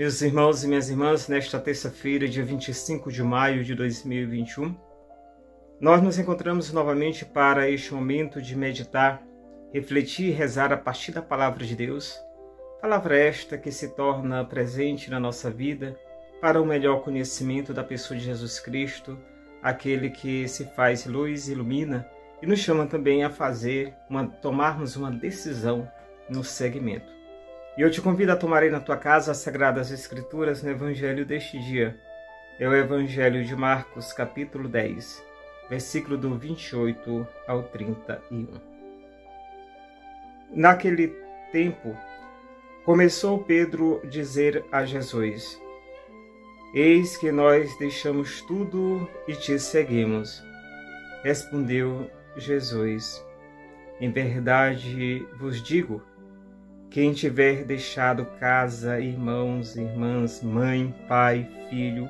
Meus irmãos e minhas irmãs, nesta terça-feira, dia 25 de maio de 2021, nós nos encontramos novamente para este momento de meditar, refletir e rezar a partir da palavra de Deus. Palavra esta que se torna presente na nossa vida para o melhor conhecimento da pessoa de Jesus Cristo, aquele que se faz luz e ilumina e nos chama também a fazer, uma, tomarmos uma decisão no segmento. E eu te convido a tomar na tua casa as Sagradas Escrituras no Evangelho deste dia. É o Evangelho de Marcos, capítulo 10, versículo do 28 ao 31. Naquele tempo, começou Pedro dizer a Jesus: Eis que nós deixamos tudo e te seguimos. Respondeu Jesus: Em verdade vos digo, quem tiver deixado casa, irmãos, irmãs, mãe, pai, filho,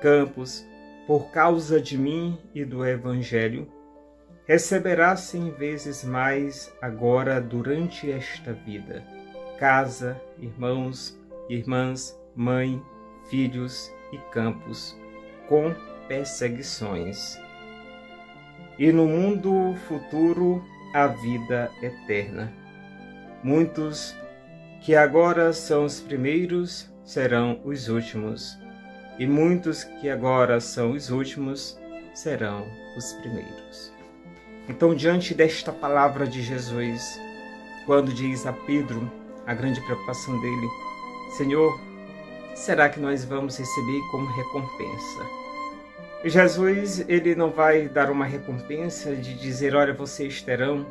campos, por causa de mim e do Evangelho, receberá cem vezes mais agora durante esta vida. Casa, irmãos, irmãs, mãe, filhos e campos, com perseguições. E no mundo futuro, a vida eterna. Muitos que agora são os primeiros serão os últimos, e muitos que agora são os últimos serão os primeiros. Então, diante desta palavra de Jesus, quando diz a Pedro a grande preocupação dele, Senhor, será que nós vamos receber como recompensa? Jesus, ele não vai dar uma recompensa de dizer, olha, vocês terão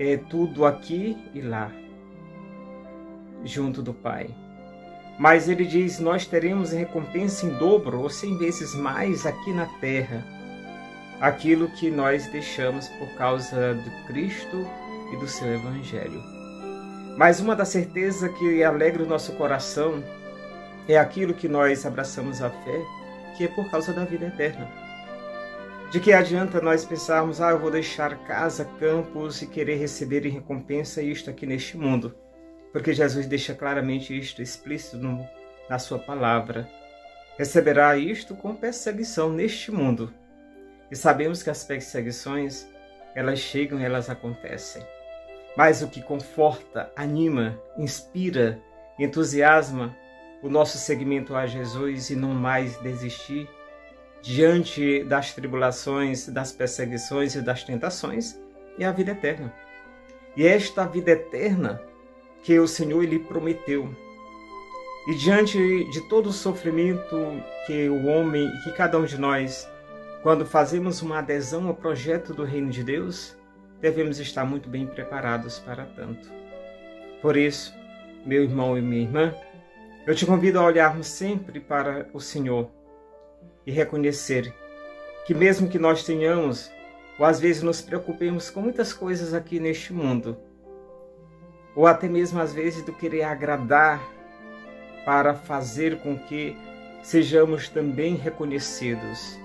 é, tudo aqui e lá, junto do Pai. Mas ele diz: Nós teremos recompensa em dobro ou cem vezes mais aqui na terra, aquilo que nós deixamos por causa de Cristo e do seu Evangelho. Mas uma da certeza que alegra o nosso coração é aquilo que nós abraçamos a fé, que é por causa da vida eterna. De que adianta nós pensarmos, ah, eu vou deixar casa, campos e querer receber em recompensa isto aqui neste mundo? Porque Jesus deixa claramente isto explícito no, na sua palavra. Receberá isto com perseguição neste mundo. E sabemos que as perseguições, elas chegam e elas acontecem. Mas o que conforta, anima, inspira, entusiasma o nosso seguimento a Jesus e não mais desistir diante das tribulações, das perseguições e das tentações é a vida eterna. E esta vida eterna que o Senhor lhe prometeu. E diante de todo o sofrimento que o homem e que cada um de nós, quando fazemos uma adesão ao projeto do Reino de Deus, devemos estar muito bem preparados para tanto. Por isso, meu irmão e minha irmã, eu te convido a olharmos sempre para o Senhor e reconhecer que, mesmo que nós tenhamos, ou às vezes nos preocupemos com muitas coisas aqui neste mundo, ou até mesmo às vezes do querer agradar para fazer com que sejamos também reconhecidos.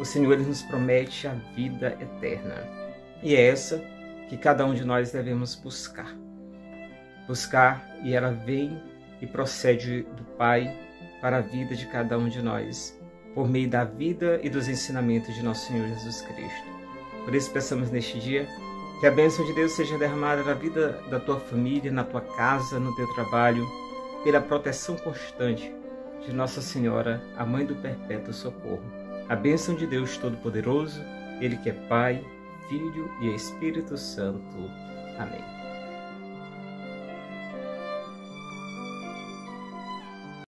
O Senhor nos promete a vida eterna. E é essa que cada um de nós devemos buscar. Buscar e ela vem e procede do Pai para a vida de cada um de nós, por meio da vida e dos ensinamentos de nosso Senhor Jesus Cristo. Por isso peçamos neste dia que a bênção de Deus seja derramada na vida da tua família, na tua casa, no teu trabalho, pela proteção constante de Nossa Senhora, a Mãe do Perpétuo Socorro. A bênção de Deus Todo-Poderoso, Ele que é Pai, Filho e Espírito Santo. Amém.